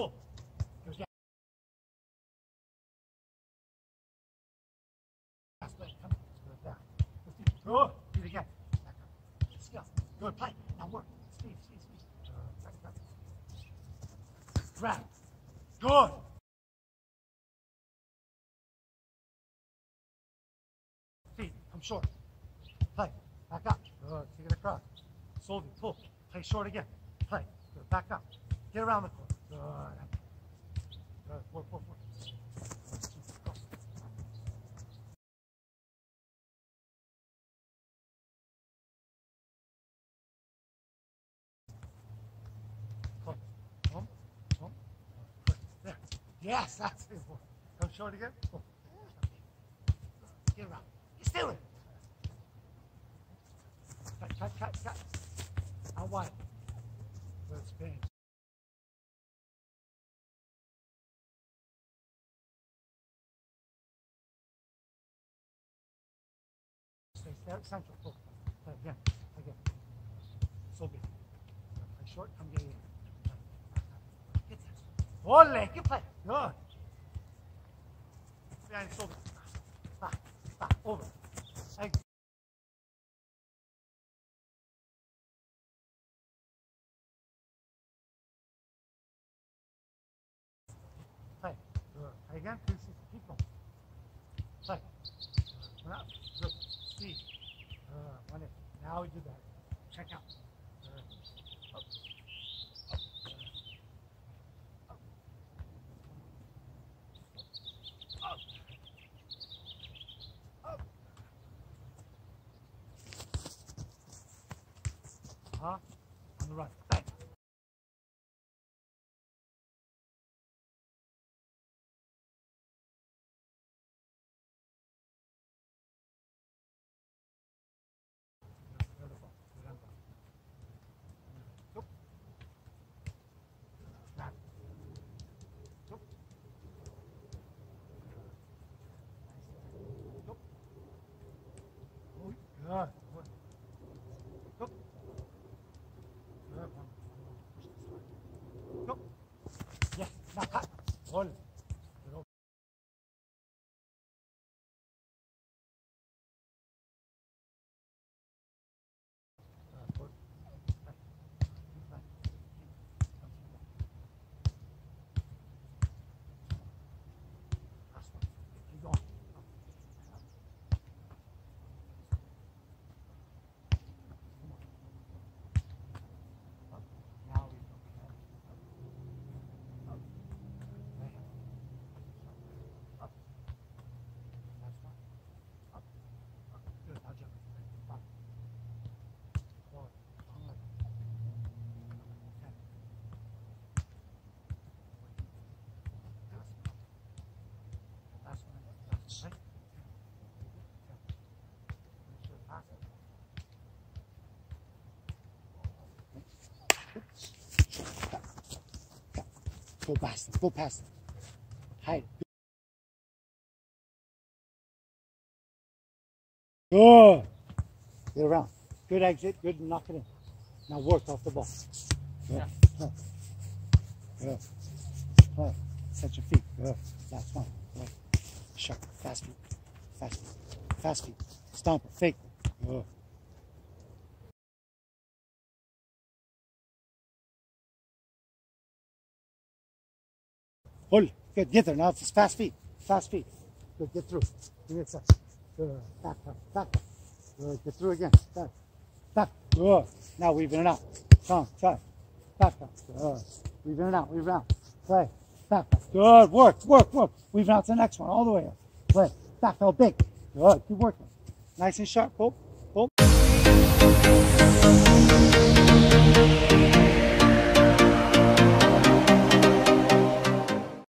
Oh. Goes down. Good. Do it again. Back up. Skill. Good play. Now work. Speed, speed, speed. Grab. Good. Feet. Come short. Play. Back up. Good. Take it across. Solving. Pull. Play short again. Play. Good. Back up. Get around the corner. Yes, that's it. Come short again. Get around. You still it. Cut, cut, cut, cut. Out. Good spin. Stay there, central. Pull. Play again. Again. So big. Play short. Come get in. Get there. Ole, good play. Good. Behind so big. Back. Back. Over. Hey. Play. Good. Play again. Two, six. Keep going. Play. Good. Up. Good. Speed. Now we do that. Check out. Huh? On the right. Bang. Beautiful. Good on top. Up. Snap. Up. Nice. Up. Oh, good. Good. Up. Good. One. One more. Push this way. Up. Yes. Now cut. Hold. Good over. Uh, good. Back. Keep back. Keep. Come keep back. Last one. Keep going. Up. Up. Come on. Up. Now we go. Up. Up. Lay hand. Up. Last one. Up. Up. Good. Now jump. Up. Forward. Long leg. Ten. Last one. Last one. Last one. Right? Ten. Make sure it's fast. Go past. Go past. Hide. Good. Oh. Get around. Good exit. Good. Knock it in. Now work off the ball. Good. Good. Good. Good. Set your feet. Good. Last one. Good. Sharp. Fast feet. Fast feet. Fast feet. Stomp it. Fake. Good. Hold. Good. Get there. Now it's fast feet. Fast feet. Good. Get through. Good. Back up. Back. Good. Get through again. Back. Back. Good. Now weaving it out. Come. Try. Back. Good. Weaving it out. Weaving it out. Play. Back. Good. Work. Work. Work. Weaving out to the next one. All the way up. Play. Back out big. Good. Keep working. Nice and sharp. Pull. Pull.